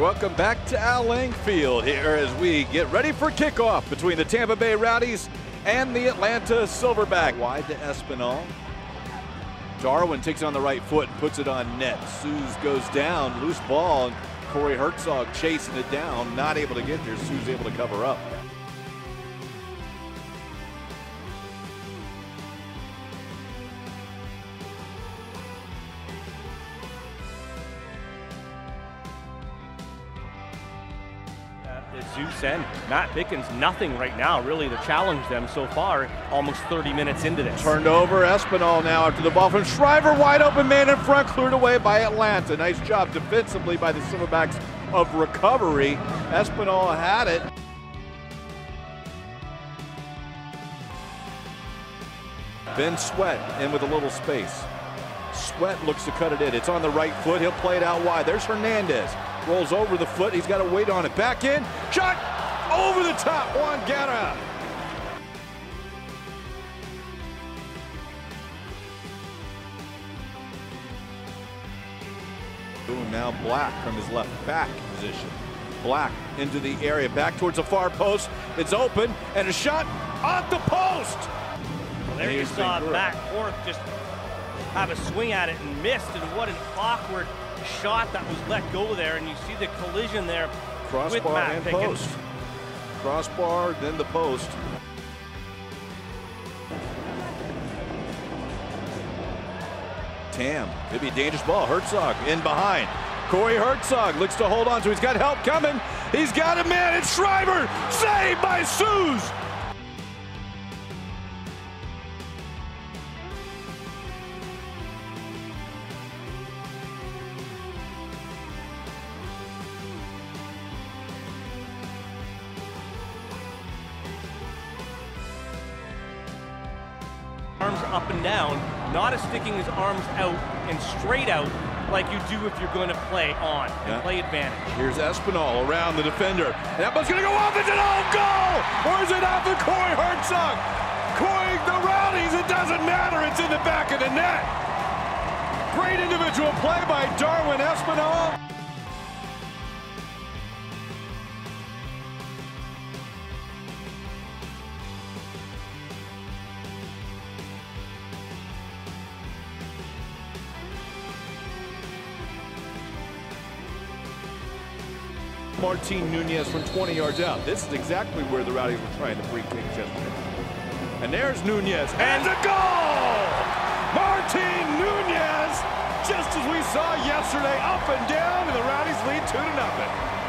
Welcome back to Al Lang Field here as we get ready for kickoff between the Tampa Bay Rowdies and the Atlanta Silverback. Wide to Espinal. Darwin takes it on the right foot and puts it on net. Sues goes down, loose ball, and Corey Hertzog chasing it down, not able to get there. Sue's able to cover up. Zeus and Matt Pickens, nothing right now really to challenge them so far, almost 30 minutes into this. Turned over Espinal now after the ball from Shriver, wide open man in front, cleared away by Atlanta. Nice job defensively by the Silverbacks of recovery. Espinal had it. Ben Sweat in with a little space. Sweat looks to cut it in. It's on the right foot. He'll play it out wide. There's Hernandez. Rolls over the foot. He's got to wait on it. Back in. Shot over the top. Juan Guerra. Boom, now Black from his left back position. Black into the area, back towards the far post. It's open, and a shot off the post. Well, there you saw back forth just have a swing at it and missed, and what an awkward shot that was let go there, and you see the collision there Crossbar with Matt and Pickens. post. Crossbar, then the post. Tam, could be a dangerous ball. Hertzog in behind. Corey Hertzog looks to hold on to. He's got help coming. He's got a man. It's Shriver. Saved by Suze. Up and down, not as sticking his arms out and straight out like you do if you're going to play on and Yeah. play advantage. Here's Espinal around the defender. That one's going to go off. It's an own goal. Or is it off of Corey Hertzog? Corey, the Rowdies, it doesn't matter. It's in the back of the net. Great individual play by Darwin Espinal. Martin Nunez from 20 yards out. This is exactly where the Rowdies were trying to bring things yesterday. And there's Nunez. And a goal! Martin Nunez, just as we saw yesterday, up and down, and the Rowdies lead 2 to nothing.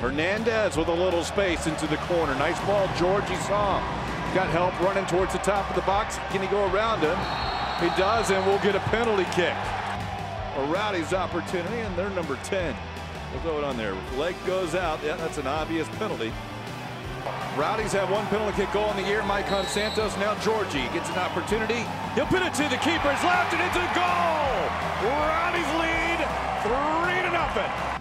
Hernandez with a little space into the corner. Nice ball, Georgi saw. Got help running towards the top of the box. Can he go around him? He does, and we'll get a penalty kick. A Rowdy's opportunity, and they're number 10. We'll throw it on there. Leg goes out. Yeah, that's an obvious penalty. Rowdies have one penalty kick goal in the year. Maicon Santos. Now Georgi gets an opportunity. He'll put it to the keeper's left, and it's a goal! Rowdies lead three to nothing.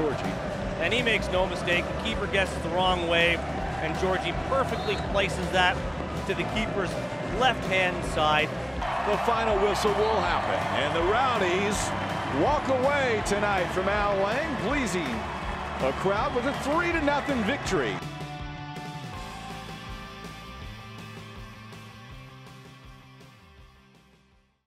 Georgi. And he makes no mistake. The keeper gets it the wrong way, and Georgi perfectly places that to the keeper's left-hand side. The final whistle will happen, and the Rowdies walk away tonight from Al Lang, pleasing a crowd with a three to nothing victory.